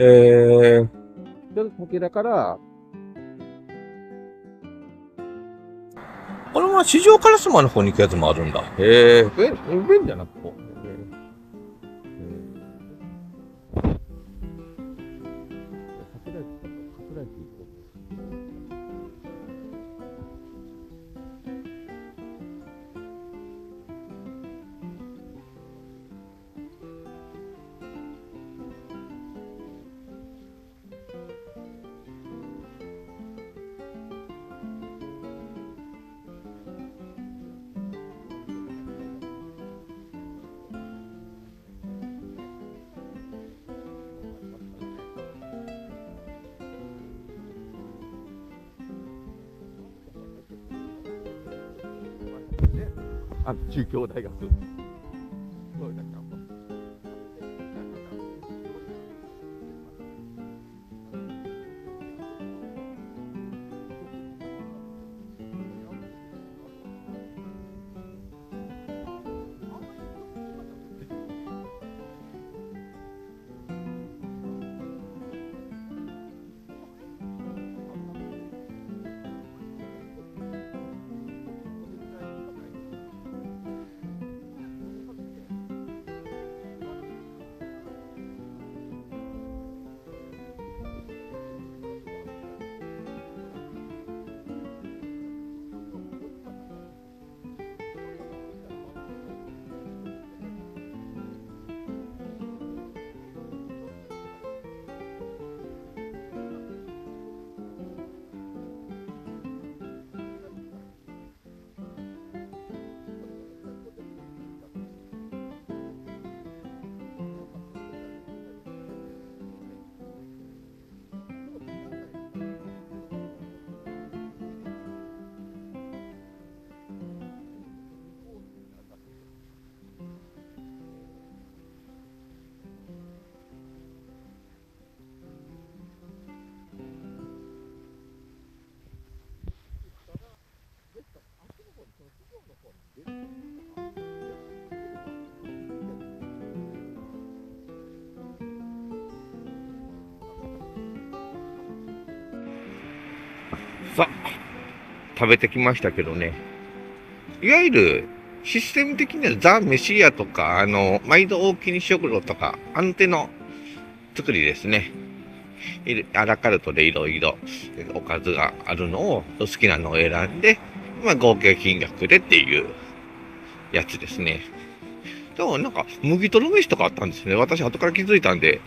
えー、ちょっとこけだから、このまま市場カラスマの方に行くやつもあるんだ。へえ。便、便じゃなくこあの中京大学。さ、食べてきましたけどね。いわゆる、システム的にはザ・メシアとか、あの、毎度大きに食堂とか、アンテの作りですね。アラカルトでいろいろおかずがあるのを、好きなのを選んで、まあ合計金額でっていうやつですね。でもなんか、麦とろ飯とかあったんですね。私後から気づいたんで、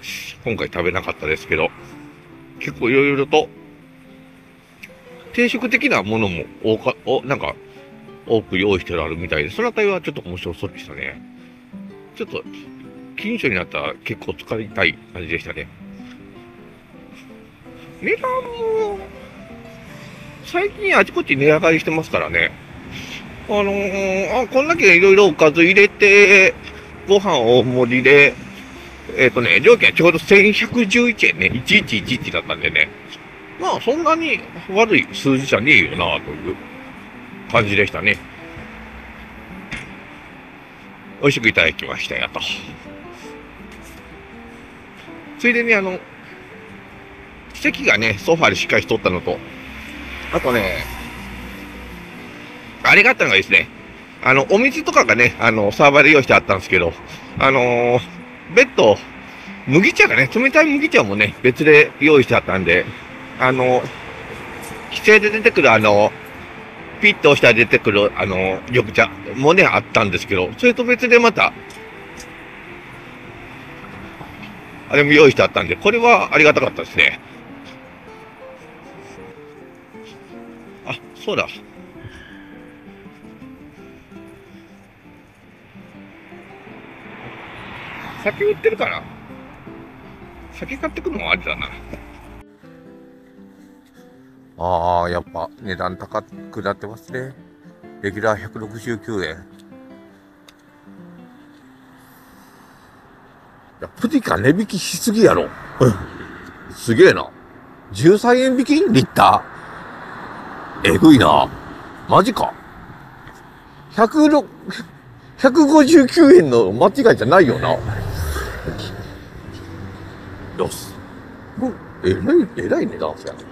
今回食べなかったですけど、結構いろいろと定食的なものも多か、お、なんか、多く用意してあるみたいで、そのあたりはちょっと面白そうでしたね。ちょっと、近所になったら結構使いたい感じでしたね。値段も、最近あちこち値上がりしてますからね。あのー、あ、こんだけいろいろおかず入れて、ご飯大盛りで、えっ、とね、料金はちょうど1111円ね、1111だったんでね。まあ、そんなに悪い数字じゃねえよな、という感じでしたね。美味しくいただきましたよ、と。ついでに、あの、席がね、ソファーでしっかりしとったのと、あとね、あれがあったのがですね、あの、お水とかがね、あの、サーバーで用意してあったんですけど、あのー、別途、麦茶がね、冷たい麦茶もね、別で用意してあったんで、あの、規制で出てくるあの、ピッと押したら出てくるあの、緑茶もね、あったんですけど、それと別でまた、あれも用意してあったんで、これはありがたかったですね。あ、そうだ。酒売ってるかな酒買ってくるのもありだな。ああ、やっぱ値段高くなってますね。レギュラー169円。いや、プティカ値引きしすぎやろ。すげえな。13円引きリッター。えぐいな。マジか。106、159円の間違いじゃないよな。よし。えらい、えらい値段すやね。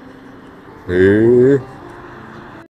へえ。